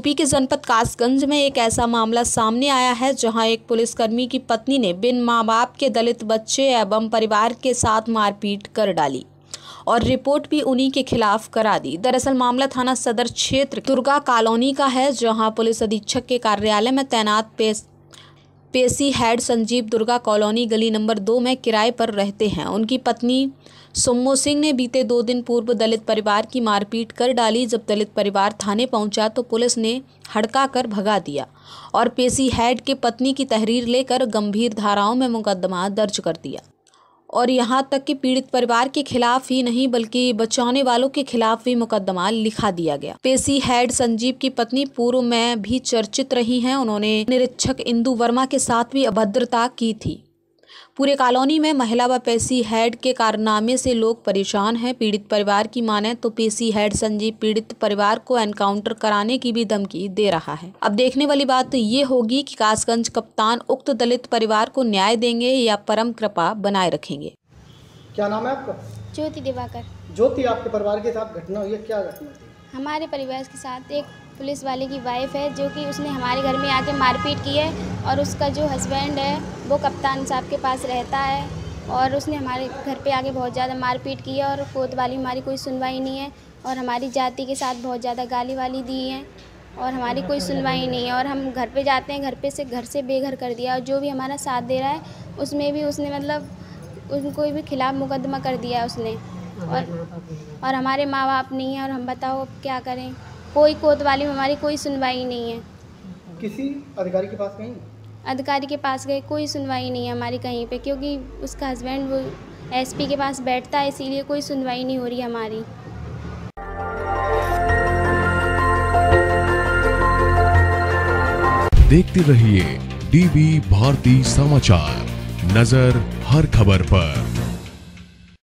UP के जनपद कासगंज में एक ऐसा मामला सामने आया है, जहाँ एक पुलिसकर्मी की पत्नी ने बिन माँ बाप के दलित बच्चे एवं परिवार के साथ मारपीट कर डाली और रिपोर्ट भी उन्हीं के खिलाफ करा दी। दरअसल मामला थाना सदर क्षेत्र दुर्गा कॉलोनी का है, जहाँ पुलिस अधीक्षक के कार्यालय में तैनात पेश पेशी हेड संजीव दुर्गा कॉलोनी गली नंबर दो में किराए पर रहते हैं। उनकी पत्नी सुम्मो सिंह ने बीते दो दिन पूर्व दलित परिवार की मारपीट कर डाली। जब दलित परिवार थाने पहुँचा तो पुलिस ने हड़का कर भगा दिया और पेसी हेड के पत्नी की तहरीर लेकर गंभीर धाराओं में मुकदमा दर्ज कर दिया। और यहाँ तक कि पीड़ित परिवार के खिलाफ ही नहीं, बल्कि बचाने वालों के खिलाफ भी मुकदमा लिखा दिया गया। पेशी हेड संजीव की पत्नी पूर्व में भी चर्चित रही हैं। उन्होंने निरीक्षक इंदु वर्मा के साथ भी अभद्रता की थी। पूरे कॉलोनी में महिला व पेशी हेड के कारनामे से लोग परेशान हैं। पीड़ित परिवार की माने तो पेशी हेड संजीव पीड़ित परिवार को एनकाउंटर कराने की भी धमकी दे रहा है। अब देखने वाली बात ये होगी कि कासगंज कप्तान उक्त दलित परिवार को न्याय देंगे या परम कृपा बनाए रखेंगे। क्या नाम है आपका? ज्योति दिवाकर। ज्योति आपके परिवार के साथ घटना हुई है क्या घटना हमारे परिवार के साथ एक पुलिस वाले की वाइफ है, जो कि उसने हमारे घर में आके मारपीट की है और उसका जो हस्बैंड है, वो कप्तान साहब के पास रहता है और उसने हमारे घर पे आके बहुत ज़्यादा मारपीट की है और कोतवाली हमारी कोई सुनवाई नहीं है और हमारी जाति के साथ बहुत ज़्यादा गाली वाली दी है और हमारी कोई सुनवाई नहीं है और हम घर पे जाते हैं, घर पे से घर से बेघर कर दिया और जो भी हमारा साथ दे रहा है, उसमें भी उसने मतलब उनको भी खिलाफ मुकदमा कर दिया उसने। और और हमारे माँ बाप नहीं हैं और हम बताओ अब क्या करें? कोई कोतवाली में हमारी कोई सुनवाई नहीं है। किसी अधिकारी के पास कहीं? अधिकारी के पास गए कोई सुनवाई नहीं है हमारी कहीं पे क्योंकि उसका हस्बैंड वो एसपी के पास बैठता है इसीलिए कोई सुनवाई नहीं हो रही हमारी। देखते रहिए डीबी भारती समाचार नज़र हर खबर पर।